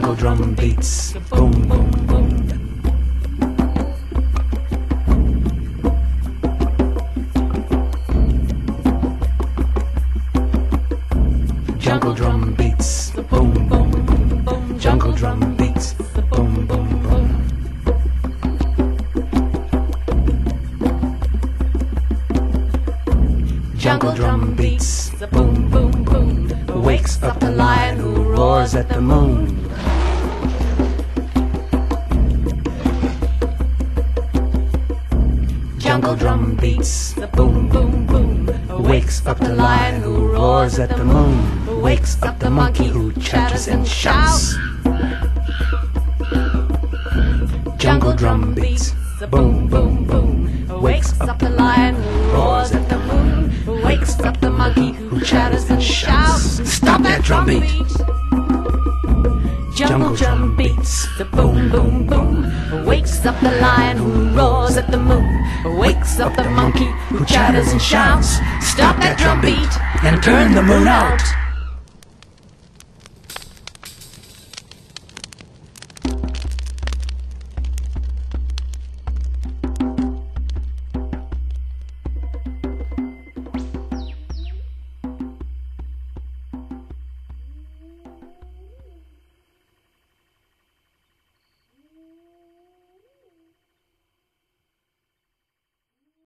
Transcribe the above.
Jungle drum beats, boom, boom, boom. Jungle drum beats, boom, boom, boom, boom. Jungle drum beats, boom, boom, boom. Jungle drum beats, boom, boom, boom. Wakes up the lion who roars at the moon. Jungle drum beats, the boom, boom, boom. Wakes up the lion who roars at the moon. Wakes up the monkey who chatters and shouts. Jungle drum beats, the boom, boom, boom. Wakes up the lion who roars at the moon. Wakes up the monkey who chatters and shouts. Stop that drum beat! Jungle drum beats, the boom, boom, boom. Wakes up the lion who roars at the moon. Wakes up the monkey who chatters and shouts. Stop that drum beat and turn the moon out.